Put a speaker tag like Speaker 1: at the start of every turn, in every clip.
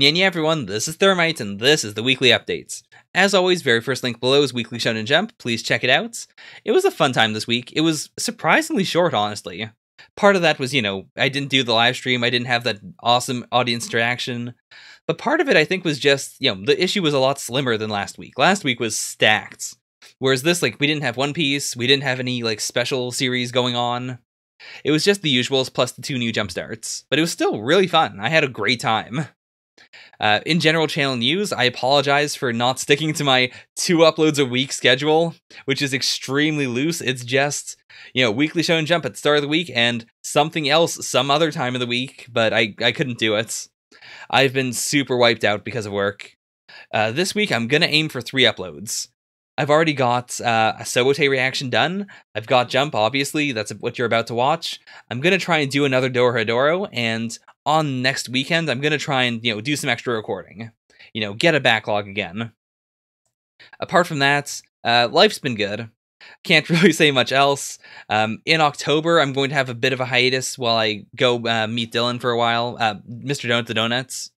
Speaker 1: Nya everyone, this is Thermite, and this is the weekly updates. As always, very first link below is Weekly Shonen Jump, please check it out. It was a fun time this week, it was surprisingly short, honestly. Part of that was, you know, I didn't do the live stream, I didn't have that awesome audience interaction, but part of it I think was just, you know, the issue was a lot slimmer than last week. Last week was stacked. Whereas this, like, we didn't have One Piece, we didn't have any, like, special series going on. It was just the usuals plus the two new jump starts, but it was still really fun. I had a great time. Uh, in general channel news, I apologize for not sticking to my two uploads a week schedule, which is extremely loose. It's just, you know, weekly Shonen Jump at the start of the week and something else some other time of the week, but I, I couldn't do it. I've been super wiped out because of work. Uh, this week, I'm going to aim for three uploads. I've already got uh, a Sobote reaction done. I've got Jump, obviously. That's what you're about to watch. I'm going to try and do another Dorohedoro, and on next weekend, I'm to try and, you know, do some extra recording. You know, get a backlog again. Apart from that, uh, life's been good. Can't really say much else. Um, in October, I'm going to have a bit of a hiatus while I go uh, meet Dylan for a while, uh, Mr. Donut the Donuts.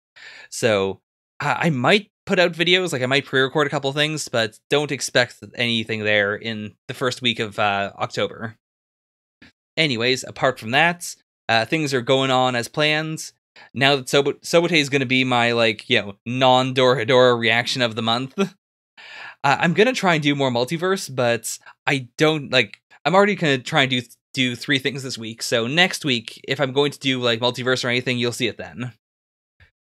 Speaker 1: So I might put out videos, like I might pre-record a couple things, but don't expect anything there in the first week of uh, October. Anyways, apart from that, uh, things are going on as plans. Now that Sob- Sobote is going to be my like you know non Dorohedoro reaction of the month, uh, I'm gonna try and do more multiverse, but I don't like. I'm already gonna try and do do three things this week. So next week, if I'm going to do like multiverse or anything, you'll see it then.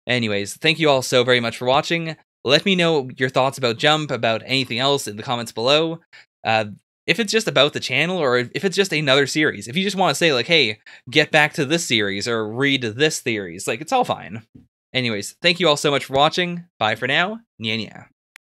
Speaker 1: Anyways, thank you all so very much for watching. Let me know your thoughts about Jump, about anything else in the comments below. Uh, if it's just about the channel or if it's just another series. If you just want to say like, hey, get back to this series or read this series, like it's all fine. Anyways, thank you all so much for watching. Bye for now. Nya nya.